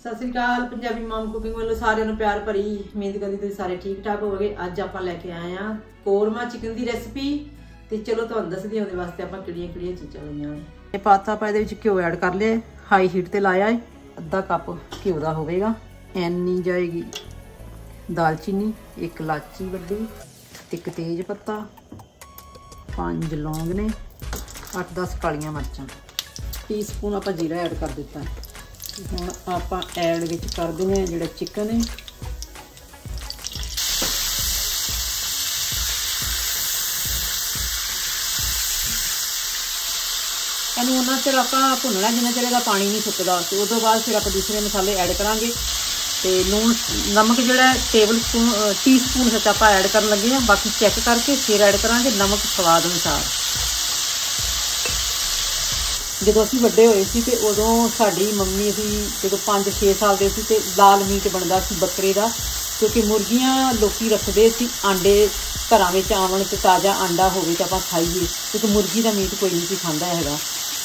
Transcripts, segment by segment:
ਸਤਿ ਸ੍ਰੀ ਅਕਾਲ, ਪੰਜਾਬੀ ਮਾਮ ਕੁਕਿੰਗ ਵੱਲੋਂ ਸਾਰਿਆਂ ਨੂੰ ਪਿਆਰ ਭਰੀ, ਉਮੀਦ ਕਰਦੀ ਤੁਸੀਂ ਸਾਰੇ ਠੀਕ ਠਾਕ ਹੋਵੋਗੇ। ਅੱਜ ਆਪਾਂ ਲੈ ਕੇ ਆਏ ਆ ਕੋਰਮਾ ਚਿਕਨ ਦੀ ਰੈਸਪੀ ਤੇ ਚਲੋ ਤੁਹਾਨੂੰ ਦੱਸਦੀ ਹਾਂ ਉਹਦੇ ਵਾਸਤੇ ਆਪਾਂ ਕਿਹੜੀਆਂ ਕਿਹੜੀਆਂ ਚੀਜ਼ਾਂ ਲਈਆਂ ਇਹ ਪਾਤਾ ਆਪਾਂ ਇਹਦੇ ਵਿੱਚ ਘਿਓ ਐਡ ਕਰ ਲਿਆ ਹਾਈ ਹੀਟ ਤੇ ਲਾਇਆ ਹੈ। ਅੱਧਾ ਕੱਪ ਘਿਓ ਦਾ ਹੋਵੇਗਾ। ਐਨੀ ਜਾਏਗੀ। ਦਾਲਚੀਨੀ, ਇੱਕ ਲਾਚੀ ਵੱਡੀ, ਇੱਕ ਤੇਜ ਪੱਤਾ, ਪੰਜ ਲੌਂਗ ਨੇ 8-10 ਕਾਲੀਆਂ ਮਿਰਚਾਂ। ਟੀਸਪੂਨ ਆਪਾਂ ਜੀਰਾ ਐਡ ਕਰ ਦਿੱਤਾ। ਹੁਣ ਆਪਾਂ ਐਡ ਵਿੱਚ ਕਰ ਦਿੰਦੇ ਆ ਜਿਹੜਾ ਚਿਕਨ ਹੈ। ਇਹਨੂੰ ਉਹਨਾਂ ਚਿਰ ਆਪਾਂ ਭੁੰਨਣਾ, ਜਿੰਨਾ ਚਿਰ ਇਹਦਾ ਪਾਣੀ ਨਹੀਂ ਸੁੱਕਦਾ ਤੇ ਉਸ ਤੋਂ ਬਾਅਦ ਫਿਰ ਆਪਾਂ ਦੂਸਰੇ ਮਸਾਲੇ ਐਡ ਕਰਾਂਗੇ। ਤੇ ਲੂਣ, ਨਮਕ ਜਿਹੜਾ ਟੇਬਲ ਸਪੂਨ ਟੀਸਪੂਨ ਵਿੱਚ ਆਪਾਂ ਐਡ ਕਰਨ ਲੱਗੇ ਆ ਬਾਕੀ ਚੈੱਕ ਕਰਕੇ ਫਿਰ ਐਡ ਕਰਾਂਗੇ ਨਮਕ ਸਵਾਦ ਅਨੁਸਾਰ। ਜਦੋਂ ਅਸੀਂ ਵੱਡੇ ਹੋਏ ਸੀ ਤੇ ਉਦੋਂ ਸਾਡੀ ਮੰਮੀ ਸੀ ਜਦੋਂ 5-6 ਸਾਲ ਦੇ ਸੀ ਤੇ ਲਾਲ ਮੀਟ ਬਣਦਾ ਸੀ ਬੱਕਰੇ ਦਾ, ਕਿਉਂਕਿ ਮੁਰਗੀਆਂ ਲੋਕੀ ਰੱਖਦੇ ਸੀ, ਆਂਡੇ ਘਰਾਂ ਵਿੱਚ ਆਵਣ ਤੇ ਤਾਜ਼ਾ ਆਂਡਾ ਹੋਵੇ ਤਾਂ ਆਪਾਂ ਖਾਈਏ, ਕਿਉਂਕਿ ਮੁਰਗੀ ਦਾ ਮੀਟ ਕੋਈ ਨਹੀਂ ਸੀ ਖਾਂਦਾ ਹੈਗਾ।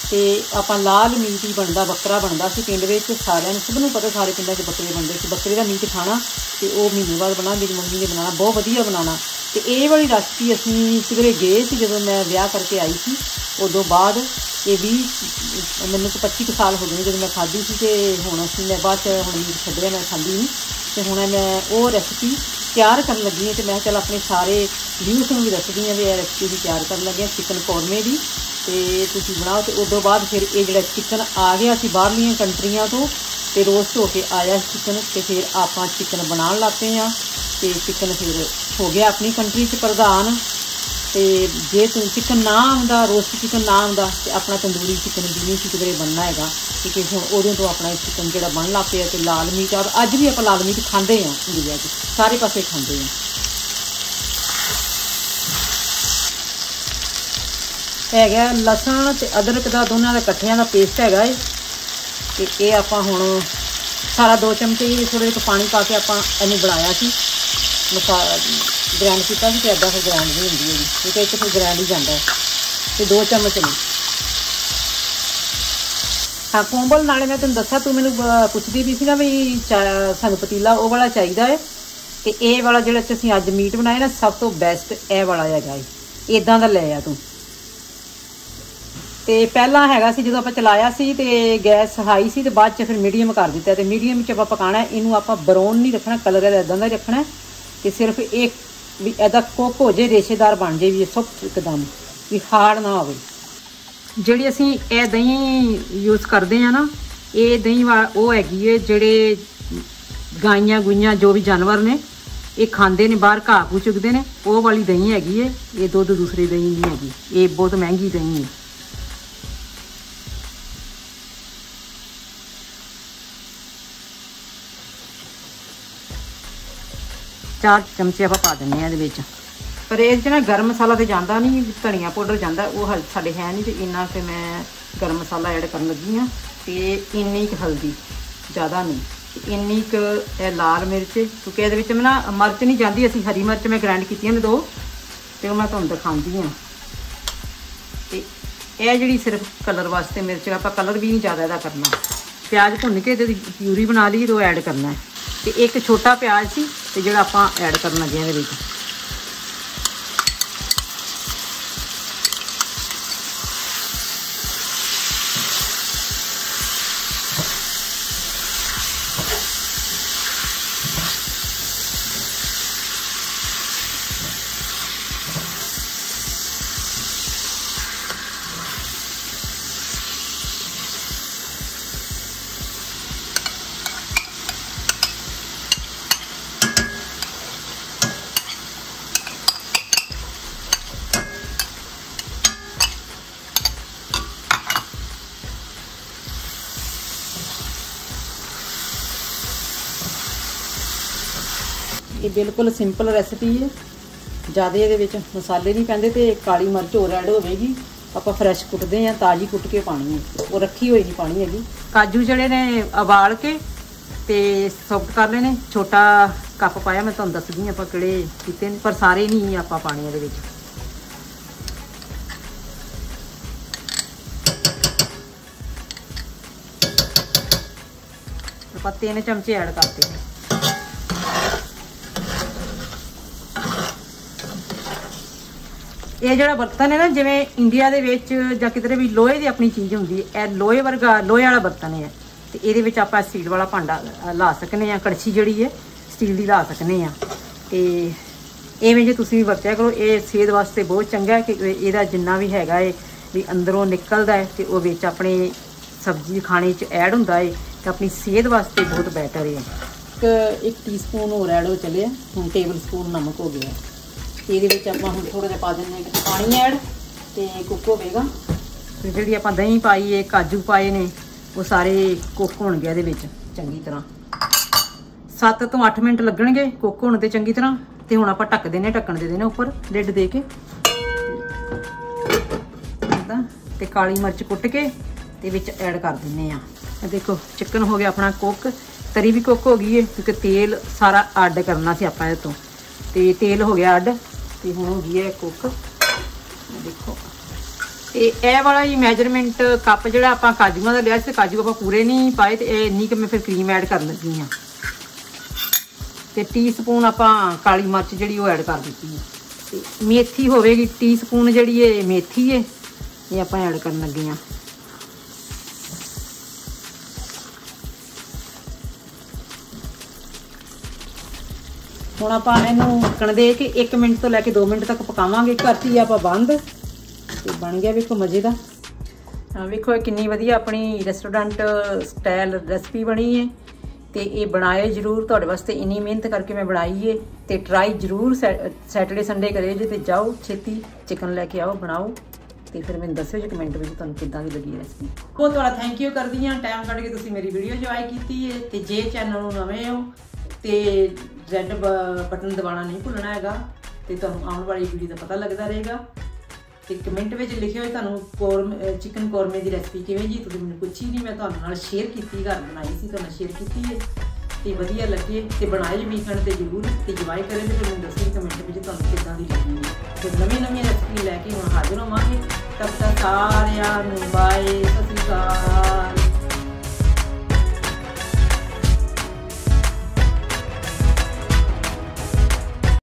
ਤੇ ਆਪਾਂ ਲਾਲ ਮੀਟ ਹੀ ਬਣਦਾ, ਬੱਕਰਾ ਬਣਦਾ ਸੀ ਪਿੰਡ ਵਿੱਚ, ਸਾਰਿਆਂ ਨੂੰ, ਸਭ ਨੂੰ ਪਤਾ ਸਾਰੇ ਪਿੰਡਾਂ 'ਚ ਬੱਕਰੇ ਬਣਦੇ ਸੀ। ਬੱਕਰੇ ਦਾ ਮੀਟ ਖਾਣਾ ਤੇ ਉਹ ਮਹੀਨੇ ਬਾਅਦ ਬਣਾ ਮੇਰੀ ਮੰਮੀ ਨੇ ਬਣਾਉਣਾ, ਬਹੁਤ ਵਧੀਆ ਬਣਾਉਣਾ। ਤੇ ਇਹ ਵਾਲੀ ਰੈਸਪੀ ਅਸੀਂ ਕਿਧਰੇ ਗਏ ਸੀ ਜਦੋਂ ਮੈਂ ਵਿਆਹ ਕਰਕੇ ਆਈ ਸੀ, ਉਦੋਂ ਬਾਅਦ ਇਹ ਵੀ ਮੈਨੂੰ ਤਾਂ 25 ਸਾਲ ਹੋ ਗਏ ਜਦੋਂ ਮੈਂ ਖਾਧੀ ਸੀ ਤੇ ਹੁਣ ਅਸੀਂ ਮੈਂ ਬਾਅਦ ਚ ਹੁਣ ਮੀਟ ਛੱਡਿਆ, ਮੈਂ ਖਾਂਦੀ ਨਹੀਂ ਤੇ ਹੁਣ ਮੈਂ ਉਹ ਰੈਸਪੀ ਤਿਆਰ ਕਰਨ ਲੱਗੀ ਹਾਂ ਤੇ ਮੈਂ ਚਲ ਆਪਣੇ ਸਾਰੇ ਵਿਊਸ ਨੂੰ ਵੀ ਦੱਸਦੀ ਹਾਂ ਵੀ ਇਹ ਰੈਸਪੀ ਵੀ ਤਿਆਰ ਕਰਨ ਲੱਗੇ ਹਾਂ ਚਿਕਨ ਕੌਰਮੇ ਦੀ। ਤੇ ਤੁਸੀਂ ਬਣਾਓ ਤੇ ਉਸ ਤੋਂ ਬਾਅਦ ਫਿਰ ਇਹ ਜਿਹੜਾ ਚਿਕਨ ਆ ਗਿਆ ਸੀ ਬਾਹਰਲੀਆਂ ਕੰਟਰੀਆਂ ਤੋਂ ਤੇ ਰੋਸਟ ਹੋ ਕੇ ਆਇਆ ਚਿਕਨ ਤੇ ਫਿਰ ਆਪਾਂ ਚਿਕਨ ਬਣਾਉਣ ਲੱਗੇ ਆ ਤੇ ਚਿਕਨ ਫਿਰ ਹੋ ਗਿਆ ਆਪਣੀ ਕੰਟਰੀ 'ਚ ਪ੍ਰਧਾਨ। ਤੇ ਜੇ ਤੂੰ ਚਿਕਨ ਨਾ ਆਉਂਦਾ, ਰੋਸਟ ਚਿਕਨ ਨਾ ਆਉਂਦਾ, ਤੇ ਆਪਣਾ ਤੰਦੂਰੀ ਚਿਕਨ ਵੀ ਨਹੀਂ ਸੀ ਕਿਧਰੇ ਬਣਨਾ ਹੈਗਾ ਕਿਉਂਕਿ ਹੁਣ ਉਹਦੇ ਤੋਂ ਆਪਣਾ ਚਿਕਨ ਜਿਹੜਾ ਬਣ ਲੱਗ ਪਿਆ ਤੇ ਲਾਲ ਮੀਟ, ਔਰ ਅੱਜ ਵੀ ਆਪਾਂ ਲਾਲ ਮੀਟ ਖਾਂਦੇ ਆ ਇੰਡੀਆ 'ਚ, ਸਾਰੇ ਪਾਸੇ ਖਾਂਦੇ ਆ ਹੈਗਾ ਲਸਣ ਤੇ ਅਦਰਕ ਦਾ ਦੋਨਾਂ ਦਾ ਇਕੱਠਿਆਂ ਦਾ ਪੇਸਟ ਹੈਗਾ ਏ ਤੇ ਇਹ ਆਪਾਂ ਹੁਣ ਸਾਰਾ ਦੋ ਚਮਚੇ ਥੋੜੇ ਜਿਹਾ ਪਾਣੀ ਪਾ ਕੇ ਆਪਾਂ ਇਹਨੂੰ ਬਣਾਇਆ ਸੀ ਮਸਾਲਾ ਗ੍ਰਾਈਂਡ ਕੀਤਾ ਸੀ ਤੇ ਐਦਾਂ ਫਿਰ ਗ੍ਰਾਈਂਡ ਨਹੀਂ ਹੁੰਦੀ ਹੈਗੀ। ਕਿਉਂਕਿ ਇੱਕ ਫਿਰ ਗ੍ਰਾਈਂਡ ਹੀ ਜਾਂਦਾ ਤੇ ਦੋ ਚਮਚ ਨੇ। ਹਾਂ ਕੋਂਬਲ ਨਾਲੇ ਮੈਂ ਤੈਨੂੰ ਦੱਸਿਆ ਤੂੰ ਮੈਨੂੰ ਪੁੱਛਦੀ ਵੀ ਸੀ ਨਾ ਵੀ ਸਾਨੂੰ ਪਤੀਲਾ ਉਹ ਵਾਲਾ ਚਾਹੀਦਾ ਹੈ ਤੇ ਇਹ ਵਾਲਾ ਜਿਹੜਾ ਅਸੀਂ ਅੱਜ ਮੀਟ ਬਣਾਇਆ ਨਾ, ਸਭ ਤੋਂ ਬੈਸਟ ਇਹ ਵਾਲਾ ਹੈਗਾ ਇਦਾਂ ਦਾ ਲੈ ਆ ਤੂੰ। ਤੇ ਪਹਿਲਾਂ ਹੈਗਾ ਸੀ, ਜਦੋਂ ਆਪਾਂ ਚਲਾਇਆ ਸੀ ਤੇ ਗੈਸ ਹਾਈ ਸੀ ਤੇ ਬਾਅਦ ਚ ਫਿਰ ਮੀਡੀਅਮ ਕਰ ਦਿੱਤਾ ਤੇ ਮੀਡੀਅਮ ਚ ਆਪਾਂ ਪਕਾਣਾ ਇਹਨੂੰ ਆਪਾਂ ਬਰਾਊਨ ਨਹੀਂ ਰੱਖਣਾ ਕਲਰ ਇਹਦਾ ਇਦਾਂ ਦਾ ਰੱਖਣਾ ਕਿ ਸਿਰਫ ਇੱਕ ਵੀ ਇਹਦਾ ਕੋਕ ਹੋ ਜੇ ਰੇਸ਼ੇਦਾਰ ਬਣ ਜੇ ਵੀ ਸਭ ਇੱਕਦਮ, ਵੀ ਹਾਰਡ ਨਾ ਹੋਵੇ। ਜਿਹੜੀ ਅਸੀਂ ਇਹ ਦਹੀਂ ਯੂਜ਼ ਕਰਦੇ ਆ ਨਾ, ਇਹ ਦਹੀਂ ਉਹ ਹੈਗੀ ਏ ਜਿਹੜੇ ਗਾਈਆਂ ਗੁਈਆਂ ਜੋ ਵੀ ਜਾਨਵਰ ਨੇ, ਇਹ ਖਾਂਦੇ ਨੇ, ਬਾਹਰ ਘਾਹ ਪੂ ਚੁਗਦੇ ਨੇ, ਉਹ ਵਾਲੀ ਦਹੀਂ ਹੈਗੀ ਏ, ਇਹ ਦੁੱਧ ਦੂਸਰੀ ਦਹੀਂ ਨਹੀਂ ਹੈਗੀ ਇਹ ਬਹੁਤ ਮਹਿੰਗੀ ਦਹੀਂ ਹੈ ਚਾਰ ਚਮਚੇ ਆਪਾਂ ਪਾ ਦਿੰਨੇ ਆ ਇਹਦੇ ਵਿੱਚ। ਪਰ ਇਹ ਚ ਨਾ ਗਰਮ ਮਸਾਲਾ ਤੇ ਜਾਂਦਾ ਨਹੀਂ ਧਨੀਆ ਪਾਊਡਰ ਜਾਂਦਾ, ਉਹ ਹਲ ਸਾਡੇ ਹੈ ਨਹੀਂ ਤੇ ਇੰਨਾ ਤੇ ਮੈਂ ਗਰਮ ਮਸਾਲਾ ਐਡ ਕਰਨ ਲੱਗੀ ਆ ਤੇ ਇੰਨੀ ਕੁ ਹਲਦੀ, ਜ਼ਿਆਦਾ ਨਹੀਂ। ਇੰਨੀ ਕੁ ਇਹ ਲਾਲ ਮਿਰਚ, ਕਿਉਂਕਿ ਇਹਦੇ ਵਿੱਚ ਮੈਂ ਨਾ ਮਿਰਚ ਨਹੀਂ ਜਾਂਦੀ, ਅਸੀਂ ਹਰੀ ਮਿਰਚ ਮੈਂ ਗ੍ਰਾਈਂਡ ਕੀਤੀਆਂ ਨੇ ਦੋ, ਤੇ ਉਹ ਮੈਂ ਤੁਹਾਨੂੰ ਦਿਖਾਉਂਦੀ ਆ ਤੇ ਇਹ ਜਿਹੜੀ ਸਿਰਫ ਕਲਰ ਵਾਸਤੇ ਮਿਰਚ ਆਪਾਂ ਕਲਰ ਵੀ ਨਹੀਂ ਜ਼ਿਆਦਾ ਇਹਦਾ ਕਰਨਾ। ਪਿਆਜ਼ ਭੁੰਨ ਕੇ ਇਹਦੀ ਪਿਊਰੀ ਬਣਾ ਲਈ, ਤੇ ਐਡ ਕਰਨਾ ਹੈ। ਤੇ ਇੱਕ ਛੋਟਾ ਪਿਆਜ਼ ਸੀ ਤੇ ਜਿਹੜਾ ਆਪਾਂ ਐਡ ਕਰਨ ਲੱਗੇ ਆ ਇਹਦੇ ਵਿੱਚ। ਇਹ ਬਿਲਕੁਲ ਸਿੰਪਲ ਰੈਸਪੀ ਹੈ। ਜ਼ਿਆਦਾ ਇਹਦੇ ਵਿੱਚ ਮਸਾਲੇ ਨਹੀਂ ਪੈਂਦੇ ਤੇ ਕਾਲੀ ਮਿਰਚ ਹੋਰ ਐਡ ਹੋਵੇਗੀ। ਆਪਾਂ ਫਰੈਸ਼ ਕੁੱਟਦੇ ਆ ਤਾਜੀ ਕੁੱਟ ਕੇ ਪਾਣੀ ਹੈ। ਉਹ ਰੱਖੀ ਹੋਈ ਨਹੀਂ ਪਾਣੀ ਹੈਗੀ। ਕਾਜੂ ਜਿਹੜੇ ਨੇ ਉਬਾਲ ਕੇ ਤੇ ਸੌਫਟ ਕਰ ਲੈਣੇ। ਛੋਟਾ ਕੱਪ ਪਾਇਆ, ਮੈਂ ਤੁਹਾਨੂੰ ਦੱਸਦੀ ਆਪਾਂ ਕਿਹੜੇ ਕੀਤੇ ਨੇ, ਪਰ ਸਾਰੇ ਨਹੀਂ ਆਪਾਂ ਪਾਣੀ ਇਹਦੇ ਵਿੱਚ। ਆਪਾਂ ਤਿੰਨ ਚਮਚੇ ਐਡ ਕਰਤੇ ਨੇ। ਇਹ ਜਿਹੜਾ ਬਰਤਨ ਹੈ ਨਾ, ਜਿਵੇਂ ਇੰਡੀਆ ਦੇ ਵਿੱਚ ਜਾਂ ਕਿਤੇ ਵੀ ਲੋਹੇ ਦੀ ਆਪਣੀ ਚੀਜ਼ ਹੁੰਦੀ ਹੈ, ਇਹ ਲੋਹੇ ਵਰਗਾ, ਲੋਹੇ ਵਾਲਾ ਬਰਤਨ ਹੈ। ਤੇ ਇਹਦੇ ਵਿੱਚ ਆਪਾਂ ਸਟੀਲ ਵਾਲਾ ਭਾਂਡਾ ਲਾ ਸਕਨੇ ਆ ਕੜਛੀ ਜਿਹੜੀ ਹੈ ਸਟੀਲ ਦੀ ਲਾ ਸਕਨੇ ਆ ਤੇ ਐਵੇਂ ਜੇ ਤੁਸੀਂ ਵਰਤਿਆ ਕਰੋ, ਇਹ ਸਿਹਤ ਵਾਸਤੇ ਬਹੁਤ ਚੰਗਾ ਹੈ ਕਿ ਇਹਦਾ ਜਿੰਨਾ ਵੀ ਹੈਗਾ ਹੈ ਵੀ ਅੰਦਰੋਂ ਨਿਕਲਦਾ ਹੈ ਤੇ ਉਹ ਵਿੱਚ ਆਪਣੇ ਸਬਜ਼ੀ ਖਾਣੇ 'ਚ ਐਡ ਹੁੰਦਾ ਏ, ਤੇ ਆਪਣੀ ਸਿਹਤ ਵਾਸਤੇ ਬਹੁਤ ਬੈਟਰ ਹੈ ਇੱਕ ਇੱਕ ਟੀਸਪੂਨ ਹੋਰ ਐਡ ਹੋ ਚੱਲਿਆ, ਹੁਣ ਟੇਬਲ ਸਪੂਨ ਨਮਕ ਹੋ ਗਿਆ। ਤੇ ਇਹਦੇ ਵਿੱਚ ਆਪਾਂ ਹੁਣ ਥੋੜਾ ਜਿਹਾ ਪਾ ਦਿੰਦੇ ਹਾਂ ਪਾਣੀ ਐਡ ਤੇ ਕੁੱਕ ਹੋਵੇਗਾ। ਤੇ ਜਿਹੜੀ ਆਪਾਂ ਦਹੀਂ ਪਾਈ ਏ ਕਾਜੂ ਪਾਏ ਨੇ, ਉਹ ਸਾਰੇ ਕੁੱਕ ਹੋਣਗੇ ਇਹਦੇ ਵਿੱਚ, ਚੰਗੀ ਤਰ੍ਹਾਂ। 7 ਤੋਂ 8 ਮਿੰਟ ਲੱਗਣਗੇ ਕੁੱਕ ਹੋਣ ਤੇ ਚੰਗੀ ਤਰ੍ਹਾਂ। ਤੇ ਹੁਣ ਆਪਾਂ ਢੱਕ ਦਿੰਨੇ ਢੱਕਣ ਦੇ ਦੇਣੇ ਉੱਪਰ ਲਿਡ ਦੇ ਕੇ। ਏਦਾਂ ਤੇ ਕਾਲੀ ਮਿਰਚ ਕੁੱਟ ਕੇ ਤੇ ਵਿੱਚ ਐਡ ਕਰ ਦਿੰਨੇ ਆ ਇਹ ਦੇਖੋ, ਚਿਕਨ ਹੋ ਗਿਆ ਆਪਣਾ ਕੁੱਕ। ਤਰੀ ਵੀ ਕੁੱਕ ਹੋ ਗਈ ਏ, ਕਿਉਂਕਿ ਤੇਲ ਸਾਰਾ ਅੱਡ ਕਰਨਾ ਸੀ ਆਪਾਂ ਇਹ ਤੋਂ। ਤੇ ਤੇਲ ਹੋ ਗਿਆ ਅੱਡ। ਤੇ ਹੁਣ ਹੋ ਗਈ ਹੈ ਕੁੱਕ? ਦੇਖੋ। ਤੇ ਇਹ ਵਾਲਾ ਜੀ ਮੈਜਰਮੈਂਟ ਕੱਪ ਜਿਹੜਾ ਆਪਾਂ ਕਾਜੂਆਂ ਦਾ ਲਿਆ ਸੀ ਤੇ ਕਾਜੂ ਆਪਾਂ ਪੂਰੇ ਨਹੀਂ ਪਾਏ ਤੇ ਇਹ ਇੰਨੀ ਕਿ ਮੈਂ ਫਿਰ ਕਰੀਮ ਐਡ ਕਰ ਲੱਗੀ ਆ ਤੇ ਟੀਸਪੂਨ ਆਪਾਂ ਕਾਲੀ ਮਿਰਚ ਜਿਹੜੀ ਉਹ ਐਡ ਕਰ ਦਿੱਤੀ ਹੈ। ਤੇ ਮੇਥੀ ਹੋਵੇਗੀ ਟੀਸਪੂਨ ਜਿਹੜੀ ਇਹ ਮੇਥੀ ਹੈ, ਇਹ ਆਪਾਂ ਐਡ ਕਰਨ ਲੱਗੇ ਆ ਹੁਣ ਆਪਾਂ ਇਹਨੂੰ ਢੱਕਣ ਦੇ ਕੇ 1 ਮਿੰਟ ਤੋਂ ਲੈ ਕੇ 2 ਮਿੰਟ ਤੱਕ ਪਕਾਵਾਂਗੇ। ਕਰਤੀ ਆਪਾਂ ਬੰਦ। ਤੇ ਬਣ ਗਿਆ ਵੇਖੋ ਮਜ਼ੇ ਦਾ। ਹਾਂ ਵੇਖੋ ਕਿੰਨੀ ਵਧੀਆ ਆਪਣੀ ਰੈਸਟੋਰੈਂਟ ਸਟਾਈਲ ਰੈਸਪੀ ਬਣੀ ਹੈ ਤੇ ਇਹ ਬਣਾਏ ਜਰੂਰ। ਤੁਹਾਡੇ ਵਾਸਤੇ ਇੰਨੀ ਮਿਹਨਤ ਕਰਕੇ ਮੈਂ ਬਣਾਈ ਏ। ਤੇ ਟਰਾਈ ਜਰੂਰ ਸੈਟਰਡੇ ਸੰਡੇ ਕਰਿਓ ਜੇ ਤੇ ਜਾਓ। ਛੇਤੀ ਚਿਕਨ ਲੈ ਕੇ ਆਓ ਬਣਾਓ। ਤੇ ਫਿਰ ਮੈਨੂੰ ਦੱਸਿਓ ਜੀ ਕਮੈਂਟ ਵਿੱਚ ਤੁਹਾਨੂੰ ਕਿੱਦਾਂ ਦੀ ਲੱਗੀ ਰੈਸਪੀ ਬਹੁਤ ਤੁਹਾਡਾ ਥੈਂਕ ਯੂ ਕਰਦੀ ਹਾਂ ਟਾਈਮ ਕੱਢ ਕੇ ਤੁਸੀਂ ਮੇਰੀ ਵੀਡੀਓ ਇੰਜੋਏ ਕੀਤੀ ਹੈ ਤੇ ਜੇ ਚੈਨਲ ਨੂੰ ਨਵੇਂ ਹੋ ਤੇ ਰੈੱਡ ਬਟਨ ਦਬਾਉਣਾ ਨਹੀਂ ਭੁੱਲਣਾ ਹੈਗਾ, ਤੇ ਤੁਹਾਨੂੰ ਆਉਣ ਵਾਲੀ ਵੀਡੀਓ ਦਾ ਪਤਾ ਲੱਗਦਾ ਰਹੇਗਾ। ਤੇ ਕਮੈਂਟ ਵਿੱਚ ਲਿਖਿਓ ਜੀ ਤੁਹਾਨੂੰ ਕੋਰਮ ਚਿਕਨ ਕੋਰਮੇ ਦੀ ਰੈਸਪੀ ਕਿਵੇਂ ਜੀ, ਤੁਸੀਂ ਮੈਨੂੰ ਪੁੱਛੀ ਨਹੀਂ, ਮੈਂ ਤੁਹਾਨੂੰ ਨਾਲ ਸ਼ੇਅਰ ਕੀਤੀ, ਘਰ ਬਣਾਈ ਸੀ, ਤੁਹਾਨੂੰ ਸ਼ੇਅਰ ਕੀਤੀ ਹੈ। ਤੇ ਵਧੀਆ ਲੱਗੇ, ਤੇ ਬਣਾਏ ਜੀ ਵੀਕਐਂਡ ਤੇ ਜ਼ਰੂਰ, ਤੇ ਜਵਾਈ ਕਰੇ, ਤੇ ਮੈਨੂੰ ਦੱਸੋ ਕਮੈਂਟ ਵਿੱਚ ਤੁਹਾਨੂੰ ਕਿੱਦਾਂ ਦੀ ਲੱਗੀ। ਤੇ ਨਵੀਂ ਨਵੀਂ ਰੈਸਪੀ ਲੈ ਕੇ ਹੁਣ ਹਾਜ਼ਰ ਹੋਵਾਂਗੇ। ਤਦ ਤੱਕ ਸਾਰਿਆਂ ਨੂੰ